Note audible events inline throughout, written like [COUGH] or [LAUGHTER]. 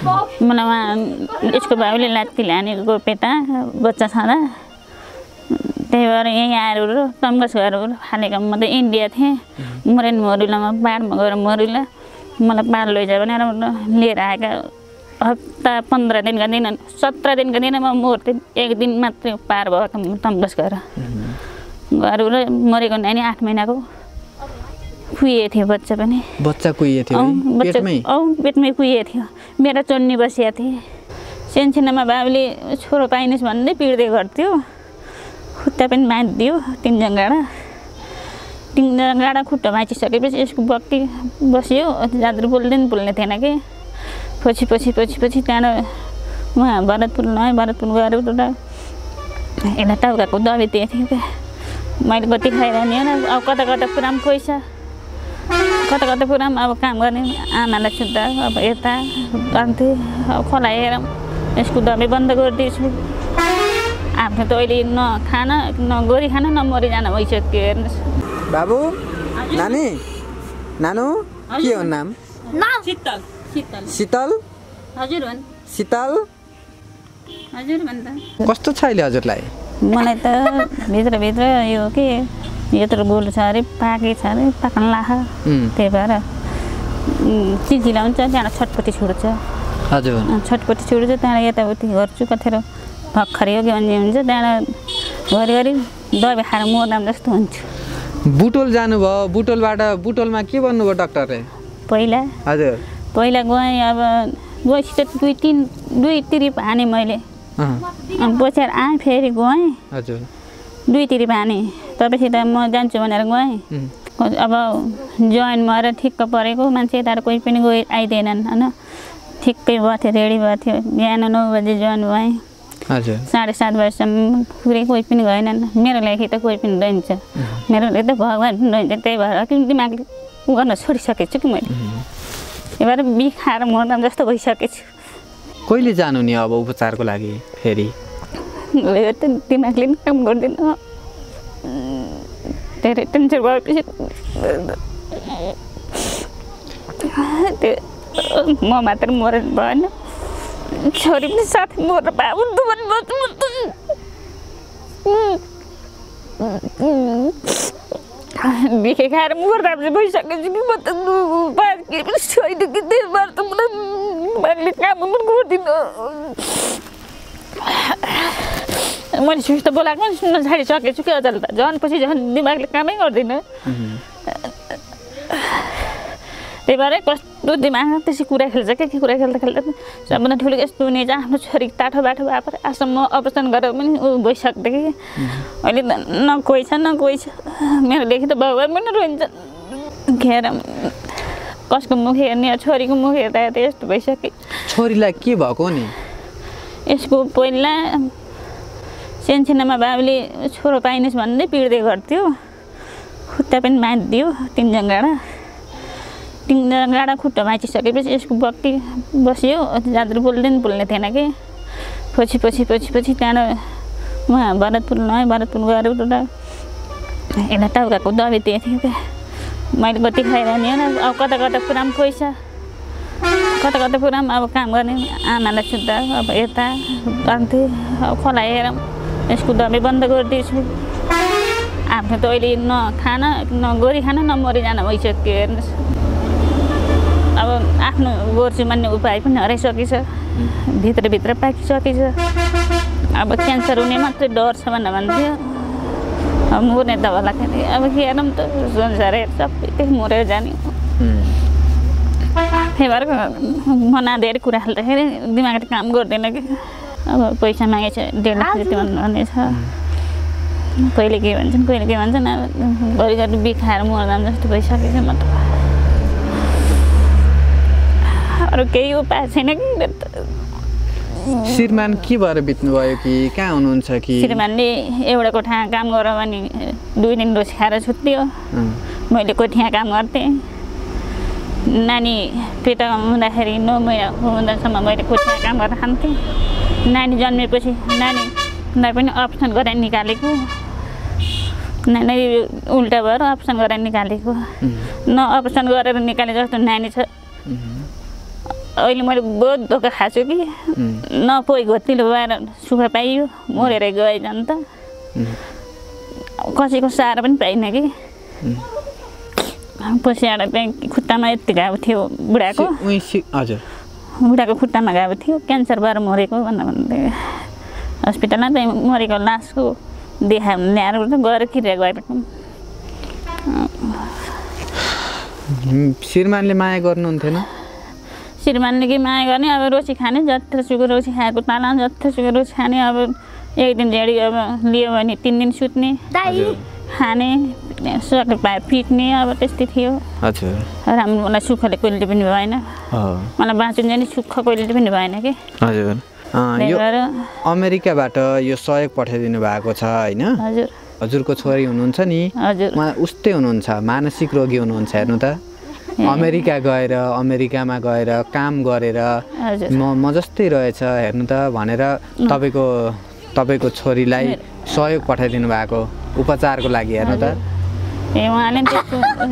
मलाई उहाँ यसको बाबुले लात्ती हानेको पेटा बच्चा छँदा। त्यही भएर यहीँ आएर तम्गस गरेर हालेको म त इन्डिया थिएँ। मरेन मरुलामा पाहाडमा गएर मरुला। मलाई पाहाड लैजा भनेर लिएर आएका। हप्ता पन्ध्र दिनको दिन सत्र दिनको दिन म मर्थेँ एक दिन मात्रै पार भयो तम्गस गएर। गएर मरेको नानी आठ महिनाको। कुहिएको थियो बच्चा पनि। बच्चा कुहिए थियो औ पेटमै? कुहिएको थियो। मेरो चन्नी बसिएको थिएँ। सानसानामा बाबुले छोरो पाइनुहोस् भन्दै पिड्दै गर्थ्यो। खुट्टा पनि बाँधिदियो तिनजना गाडा तिनजना गाडा खुट्टा भाँचिसकेपछि यसको बक्ती बस्यो। जात्रा बोल्दै पनि बोल्ने थिएन कि? पछि पछि पछि पछि त्यहाँबाट उहाँ भरतपुर नयाँ भरतपुर गएर एउटा यसलाई टाउकाको दबाई दिएको थियो क्या मैले कति खाइरहने होइन अब कता कता पुरा पनि पैसा कता कता पुरा पनि अब काम गर्ने आमालाई सुत्दा अब यता गर्थेँ अब खोला हेरौँ यसको दबाई बन्द गरिदिएछु आफ्नो त अहिले न खाना न गरी खाना न मरिजान भइसक्यो हेर्नुहोस् बाबु नानी नानु के हो नाम शीतल शीतल शीतल हजुर शीतल हजुर कस्तो छ अहिले हजुरलाई मलाई त भित्रभित्र यो के यत्रो गोल छ अरे पाके छ अरे पाक्न लाख त्यही भएर चिल्चिला हुन्छ त्यहाँबाट छटपट्टि छुट्छ। हजुर। छटपट्टि छुट्छ त्यहाँबाट यताउति गर्छु कतिखेर भर्खरै हो कि अन्य हुन्छ त्यहाँबाट घरिघरि दबाई खाएर मर्दाम जस्तो हुन्छु। बुटोल जानुभयो बुटोलबाट बुटोलमा के भन्नुभयो डक्टरले? पहिला? हजुर। पहिला गएँ अब गएपछि त दुई तिन दुई ट्रिप हानेँ मैले। अनि पछि आएँ फेरि गएँ। हजुर। दुई ट्रिप हानेँ तपाईँपछि त म जान्छु भनेर गएँ। अब जोइन भएर ठिक्क परेको मान्छे यताबाट कोही पनि गइ आइदिएनन् होइन? ठिक्कै भयो थियो रेडी भएको थियो बिहान नौ बजी जोइन भएँ। साढे सात बजीसम्म पुरै कोही पनि गएनन्। मेरो लागि त कोही पनि रहन्छ। मेरो लागि त भगवान् पनि रहन्छ त्यही भएर कि दिमागले उ गर्न छोडिसकेको छु कि मैले? त्यही भएर बिखाएर मर्दा जस्तो भइसकेको छु कहिले जानु नि अब उपचारको लागि फेरि? यो त दिमागले काम गर्दैन धेरै टेन्सन भएपछि त्यो म मात्र मरेर भएन छोरी पनि साथै मरेर भए बिखे खाएर मर्दा भइसकेपछि कि म त पाँच के पनि छैन कि त्यही त काम पनि गर्दिनँ मैले सुस्त बोलाएको पनि सुन्न छाडिसकेको छु कि अझ त झन् पछि झन् दिमागले कामै गर्दिनँ त्यही भएर कस्तो दिमागमा त्यसै कुरा खेल्छ क्या के कुरा खेल्दा खेल्दा सबभन्दा ठुलो यस्तो हुने चाहिँ आफ्नो छोरी टाठो बाठो भए पर आसम्म अपरेसन गरेर पनि ऊ भइसक्थ्यो कि अहिले त न कोही छ न कोही छ मेरो लेखी त भगवान् पनि रोइन्छ खेर कसको मुख हेर्ने छोरीको मुख हेर्दा त यस्तो भइसक्यो छोरीलाई के भएको नि यसको पहिला सानसानामा बाबुले छोरो पाइनुहोस् भन्दै पिड्दै गर्थ्यो खुट्टा पनि बाँधिदियो तिनजना गाडा तिनजना गाडा खुट्टा भाँचिसकेपछि यसको बक्ती बस्यो जात्रा बोल्दै पनि बोल्ने थिएन कि पछि पछि पछि पछि त्यहाँबाट उहाँ भरतपुर नयाँ भरतपुर गएर एउटा यसलाई टाउकाको दबाई दिएको थियो क्या मैले कति खाइरहने होइन अब कता कता पुरा पनि पैसा कता कता पुरा पनि अब काम गर्ने आमालाई सुत्दा अब यता गर्थेँ अब खोला हेरौँ यसको दबाई बन्द गरिदिएछु आफ्नो त अहिले न खाना न गरी खाना न मरिजान भइसक्यो हेर्नुहोस्। अब आफ्नो गर्छु मान्ने उपाय पनि हराइसकेछ। भित्रभित्र पाकिसकेछ। अब क्यान्सर हुने मात्रै डर छ भनेर भन्थ्यो। अब मर्ने त होला अब के हेरौँ त संसार सबै त्यही मरेर जाने। त्यही भएर मना धेरै कुरा खेल्दाखेरि दिमागले काम गर्दैन कि अब पैसा मागेछ डेढ लाख जति भन्ने छ कहिले के भन्छन् कहिले के भन्छन् अब घरिघरि बिखाएर मर्दा जस्तो भइसकेको छ म त। अरू केही उपाय छैन कि? श्रीमान के भएर बित्नुभयो कि? कहाँ हुनुहुन्छ कि? श्रीमानले एउटा कोठा काम गर भने दुई दिन रोज खाएर छुट्यो अँ, मैले कोठिया काम गर्थेँ। नानी पेटमा हुँदाखेरि नौ महिना हुँदासम्म मैले कोठिया काम गरेर खान्थेँ। नानी जन्मेपछि नानीलाई पनि अप्सन गरेर निकालेको। नानी उल्टा भएर अप्सन गरेर निकालेको। न अप्सन गरेर निकाले जस्तो नानी छ। अहिले मैले बहुत धोका खाएको छु कि। उम्, न पोइ घोत्तिलो भएर सुख पाइयो मरेर गए झन् त। कसैको सहारा पनि पाइनँ कि। पसिआएर चाहिँ खुट्टामा यति घाउ थियो बुढाको। हजुर। बुढाको खुट्टामा घाउ थियो। क्यान्सर भएर मरेको भनेर भन्दै। हस्पिटलमा चाहिँ मरेको लासको देखा ल्याएर गएर किरेर गएको उम्, श्रीमानले माया गर्नुहुन्थेन? श्रीमानले के माया गर्ने? अब रोटी खाने जत्रोसुकै रोटी खाएको ताला जत्रोसुकै रोटी खाने अब एक दिन झेडी अब लियो भने तिन दिन सुत्ने खाने। सक्ने पाए पिट्ने अब त्यस्तै थियो हजुर राम्रो मलाई सुखले कहिले पनि भएन हो, मलाई बाँचुन्जेल नि सुख कहिले पनि भएन कि हजुर यो अमेरिकाबाट यो सहयोग पठाइदिनु भएको छ होइन हजुर हजुरको छोरी हुनुहुन्छ नि हजुर उहाँ उस्तै हुनुहुन्छ मानसिक रोगी हुनुहुन्छ हेर्नु त अमेरिका गएर अमेरिकामा गएर काम गरेर म म जस्तै रहेछ हेर्नु त भनेर तपाईँको तपाईँको छोरीलाई सहयोग पठाइदिनु भएको उपचारको लागि हेर्नु त ए उहाँले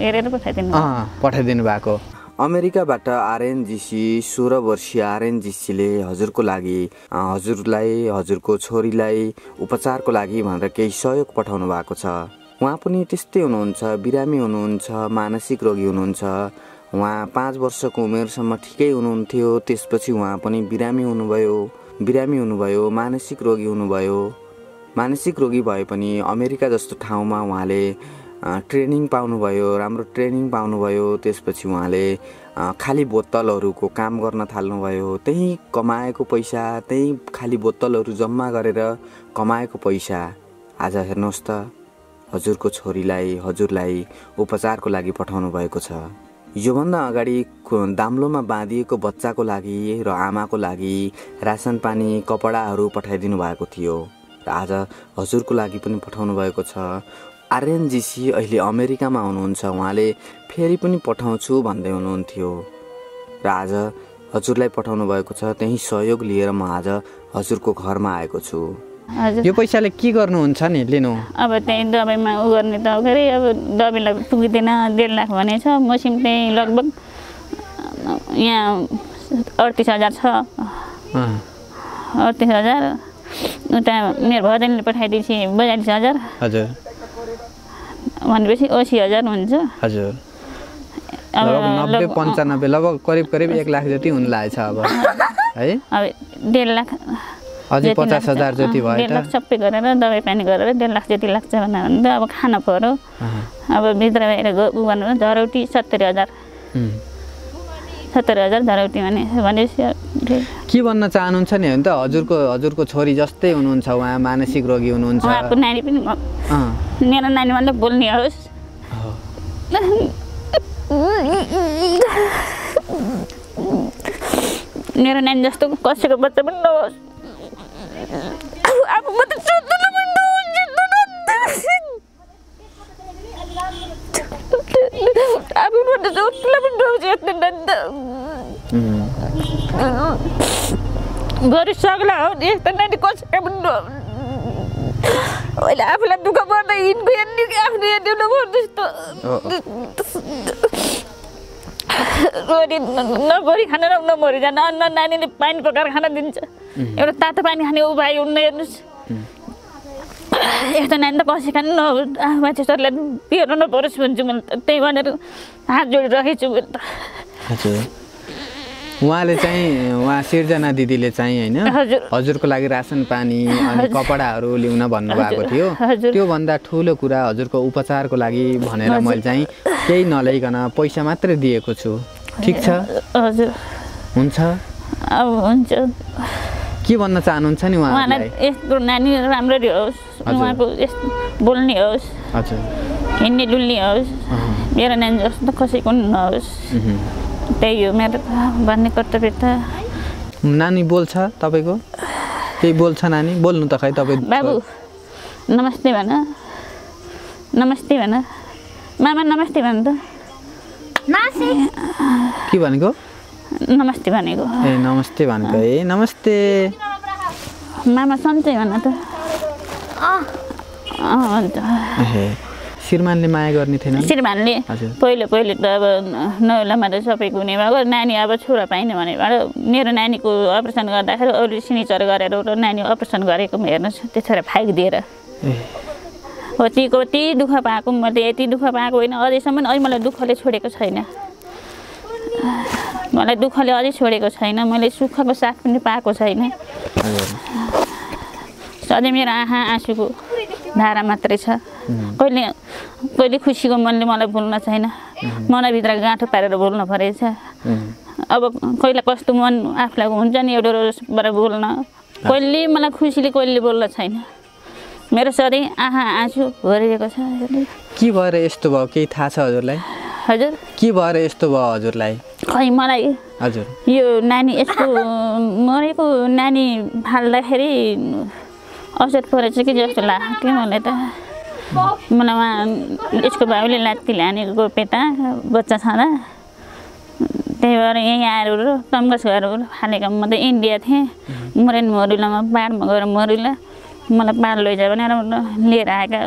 हेरेर [LAUGHS] पठाइदिनु पठाइदिनु भएको। अमेरिकाबाट आरएनजिसी सोह्र वर्षीय आरएनजिसीले हजुरको लागि हजुरलाई हजुरको छोरीलाई उपचारको लागि भनेर केही सहयोग पठाउनु भएको छ। उहाँ पनि त्यस्तै हुनुहुन्छ बिरामी हुनुहुन्छ मानसिक रोगी हुनुहुन्छ। उहाँ पाँच वर्षको उमेरसम्म ठिकै हुनुहुन्थ्यो त्यसपछि उहाँ पनि बिरामी हुनुभयो। बिरामी हुनुभयो मानसिक रोगी हुनुभयो। मानसिक रोगी भए पनि अमेरिका जस्तो ठाउँमा उहाँले ट्रेनिङ पाउनुभयो राम्रो ट्रेनिङ पाउनुभयो त्यसपछि उहाँले खाली बोतलहरूको काम गर्न थाल्नुभयो त्यहीँ कमाएको पैसा त्यहीँ खाली बोतलहरू जम्मा गरेर कमाएको पैसा। आज हेर्नुहोस् त हजुरको छोरीलाई हजुरलाई उपचारको लागि पठाउनु भएको छ। योभन्दा अगाडि दाम्लोमा बाँधिएको बच्चाको लागि र आमाको लागि रासन पानी कपडाहरू पठाइदिनु भएको थियो। आज हजुरको लागि पनि पठाउनु भएको छ। आरएनजिसी अहिले अमेरिकामा हुनुहुन्छ। उहाँले फेरि पनि पठाउँछु भन्दै हुनुहुन्थ्यो। र आज हजुरलाई पठाउनु भएको छ त्यही सहयोग लिएर म आज हजुरको घरमा आएको छु। हजुर यो पैसाले के गर्नुहुन्छ नि लिनु? अब त्यही दबाईमा उ गर्ने त के अरे अब दबाईलाई पुग्दैन। डेढ लाख भनेछ मसिम चाहिँ लगभग यहाँ अडतिस हजार छ। अडतिस हजार उता मेरो भजनले पठाइदिएपछि बयालिस हजार। हजुर। भनेपछि असी हजार हुन्छ। हजुर। नब्बे पन्चानब्बे लगभग करिब करिब एक लाख जति हुन लागेछ अब। है? अब डेढ लाख अझै पचास हजार जति भयो डेढ लाख सबै गरेर दबाई पानी गरेर डेढ लाख जति लाग्छ भनेर भने त अब खान पऱ्यो अब भित्र बाहिर उ भन्नु झरौटी सत्तरी हजार। सत्तरी हजार झरौटी भने भनेपछि। के भन्न चाहनुहुन्छ नि त? हजुरको हजुरको छोरी जस्तै हुनुहुन्छ उहाँ मानसिक रोगी हुनुहुन्छ। उहाँको नानी पनि मेरो नानी मतलब बोल्ने होस्। मेरो नानी जस्तो कसैको बच्चा पनि नहोस् अब म त सोध्नु पनि नहोस्, यस्तो न- अब म त सोध्नु पनि नहोस्, यस्तो न- उम्, भरि सक्ला हो यस्तो नानी कसैको पनि अहिले आफूलाई दुःख पर्दा हिँड्को हेर्ने कि आफ्नो हेर्ने हो। रोटी नपरी खान र नमरी जान अन्न नानीले पानी पकाएर खान दिन्छ एउटा तातो पानी खाने उपाय हुन्न हेर्नुहोस् यस्तो नानी त कसै खानु न मान्छेहरूलाई पिरो नपरोस् भन्छु मैले त त्यही भनेर हात जोडिरहेको छु मैले त हजुर उहाँले चाहिँ उहाँ सिर्जना दिदीले चाहिँ होइन हजुर। हजुरको लागि रासन पानी अनि। कपडाहरू ल्याउन भन्नुभएको थियो। त्योभन्दा ठुलो कुरा हजुरको उपचारको लागि भनेर। मैले चाहिँ केही नल्याइकन पैसा मात्रै दिएको छु ठिक छ हजुर हुन्छ अब हुन्छ के भन्न चाहनुहुन्छ नि उहाँलाई यस्तो नानी राम्ररी होस्। उहाँको बोल्ने होस् हिँड्ने डुल्ने होस् मेरो नानी जस्तो कसैको नहोस्। त्यही हो मेरो भन्ने कर्तव्य त। नानी बोल्छ तपाईँको? केही बोल्छ नानी? बोल्नु त खै तपाईँ। बाबु नमस्ते भन। नमस्ते भन। मामा नमस्ते भन त। के भनेको? नमस्ते भनेको। ए नमस्ते भनेको। ए नमस्ते। मामा सन्चै भन त। अँ। हुन्छ। श्रीमानले माया गर्ने थिएन? श्रीमानले। पहिलो पहिलो त अब नौलामा त सबै गुने भएको नानी अब छोरा पाइनँ भनेबाट मेरो नानीको अपरेसन गर्दाखेरि अरू सिग्नेचर गरेर उ नानी अपरेसन गरेको हेर्नुहोस् त्यसरी फ्याँकिदिएर ए। कति कति दुःख पाएको मैले यति दुःख पाएको होइन। अझैसम्म अहिले मलाई दुःखले छोडेको छैन। मलाई दुःखले अझै छोडेको छैन। मैले सुखको साथ पनि पाएको छैन। सधैँ मेरो आँखा आँसुको धारा मात्रै छ। कहिले कहिले खुसीको मनले मलाई बोल्न छैन। मनभित्र गाँठो पारेर बोल्नु परेछ। अब कहिले कस्तो मन आफूलाई हुन्छ नि एउटा रोजबाट बोल्न कहिले मलाई खुसीले कहिले बोल्न छैन। मेरो सधैँ आँखा आँसु भरिरहेको छ। के भएर यस्तो भयो? केही थाहा छ हजुरलाई? हजुर। के भएर यस्तो भयो हजुरलाई? खै मलाई हजुर। यो नानी यस्तो मरेको नानी फाल्दाखेरि असर परेछ कि जस्तो लाग्थ्यो मलाई त। मलाई उहाँ यसको बाबुले लात्ती हानेको पेटा बच्चा छँदा। त्यही भएर यहीँ आएर र तम्गस फालेको म त इन्डिया थिएँ। मरेन मरुलामा पाहाडमा गएर मरुला। मलाई पाहाड लैजा भनेर लिएर आएका।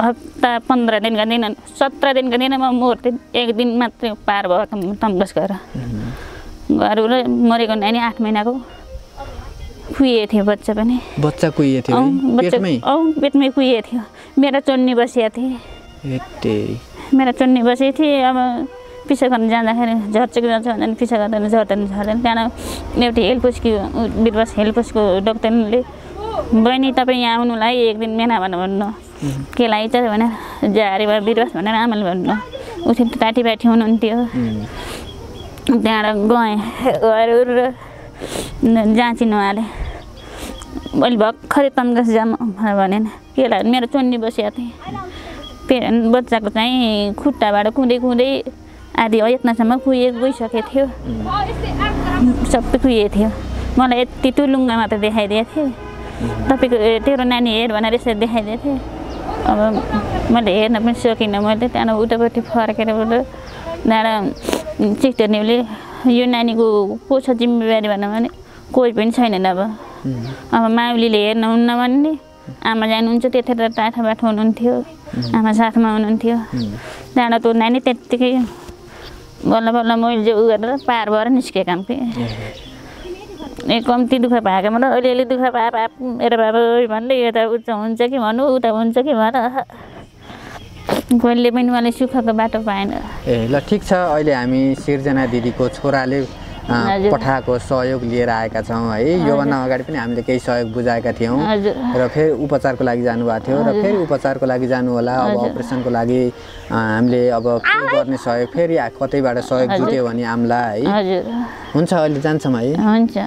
हप्ता पन्ध्र दिनका दिन सत्र दिनका दिन म मर्थेँ एक दिन मात्रै पार भयो तम- तम्गस गएर। घरबाट मरेको नानी आठ महिनाको। कुहिएको थियो बच्चा पनि। बच्चा कुहिए थियो औ पेटमै? कुहिएको थियो। मेरो चन्नी बसिएको थिएँ। मेरो चन्नी बसेको थिएँ अब पिसा गर्न जाँदाखेरि झर्चेको जान्छ भने पिसा गर्दैन झर्दैन झर्दैन। त्यहाँबाट एउटा हेलपोसको बिरवास हेलपोसको डक्टरले बहिनी तपाईँ यहाँ आउनुलाई एक दिन मेना भन्नु। भन्नु के लाग्छ भनेर जारे भयो बिरवास भनेर आमाले भन्नु। उठि टाटी बाटी हुनुहुन्थ्यो। त्यहाँबाट गएँ गएर जाँचिनु हालेँ मैले भर्खरै तम्गस जाम भनेर भनेन के लाग्यो मेरो चन्नी बसेको थिएँ पे बच्चाको चाहिँ खुट्टाबाट कुँदै कुँदै आधी यत्नसम्म कुहिए गइसकेको थियो सबै कुहिएको थियो मलाई यति टुलुङ्गा मात्र देखाइदिएको थियो तपाईँको तेरो नानी हेर भनेर यसरी देखाइदिएको थिएँ अब मैले हेर्न पनि सकिनँ मैले त्यहाँबाट उतापट्टि फर्केर उता त्यहाँबाट सिस्टरनीले यो नानीको को छ जिम्मेवारी भनौँ भने कोही पनि छैनन् अब अब माउलीले हेर्नुहुन्न भन्ने। आमा जानुहुन्छ त्यतिखेर टाठा बाठो हुनुहुन्थ्यो। आमा साथमा हुनुहुन्थ्यो। त्यहाँबाट त्यो नानी त्यत्तिकै बल्ल बल्ल मैले उ गरेर पार भएर निस्केँ काम थिएँ ए कम्ती दुःख भएको मलाई अलिअलि दुःख पा पा मेरो बाबा भन्दै यता उच्च हुन्छ कि भनौँ उता हुन्छ कि भन। कहिले पनि मलाई सुखको बाटो पाएन। ए ल ठिक छ अहिले हामी सिर्जना दिदीको छोराले। पठाएको सहयोग लिएर आएका छौँ है। योभन्दा अगाडि पनि हामीले केही सहयोग बुझाएका थियौँ। र फेरि उपचारको लागि जानुभएको थियो। र फेरि उपचारको लागि जानु होला अब। अपरेसनको लागि हामीले अब के गर्ने सहयोग? फेरि कतैबाट सहयोग। जुट्यो भने आम्ला है। हजुर। हुन्छ अहिले जान्छौँ है। हुन्छ।